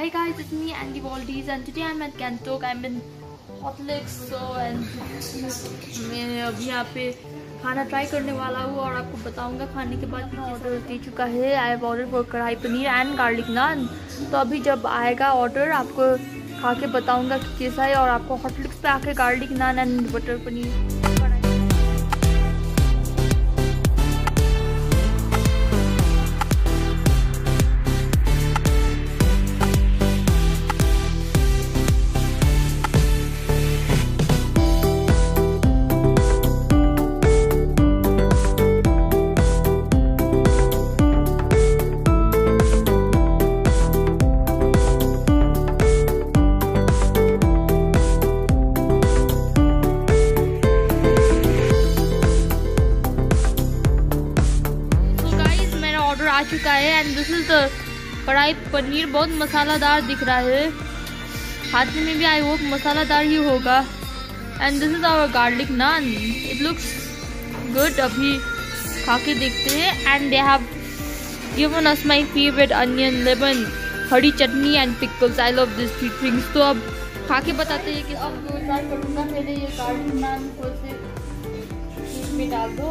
Hi guys, it's me Andy Waldies and today I'm at Gantok. I'm in Hot Licks so and मैं अभी यहाँ पे खाना try करने वाला हूँ और आपको बताऊँगा खाने के बाद मैं ऑर्डर दे चुका है आई हैव ऑर्डर फॉर कढ़ाई पनीर एंड गार्लिक नान तो अभी जब आएगा ऑर्डर आपको खा के बताऊँगा कि कैसा है और आपको हॉट लिक्स पे आके garlic naan and butter paneer आ चुका है एंड दिस इज़ कढ़ाई पनीर बहुत मसालादार दिख रहा है। हाथ में भी आई होप मसालादार ही होगा। And this is our garlic naan it looks good अभी खा के देखते हैं। And they have given us my favourite onion lemon Hari chutney and pickles I love this three things तो अब खा के बताते हैं कि अब ट्राई करूँगा पहले ये गार्लिक नान को से में डाल दो।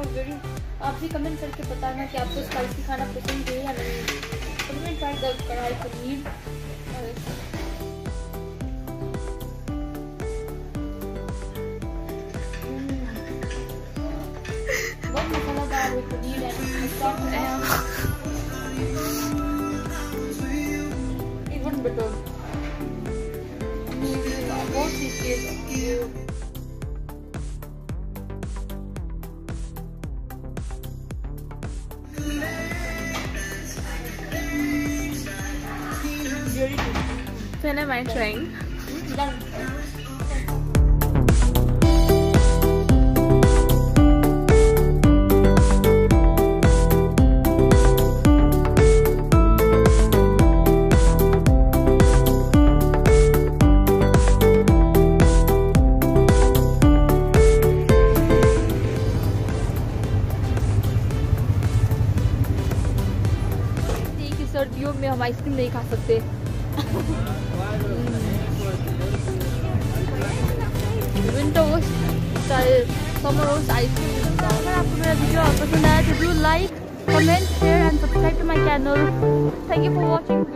आई अ आप भी कमेंट करके बताना कि आपको स्पाइसी खाना पसंद है या नहीं। कमेंट ट्राई द कढ़ाई पनीर। बहुत मसालादार है पनीर है। इवन बेटर बहुत When am I trying? सर्दियों में हम आइसक्रीम नहीं खा सकते विंटर रोज समर रोज आइसक्रीम अगर आपको मेरा वीडियो पसंद आया like comment share and subscribe to my channel thank you for watching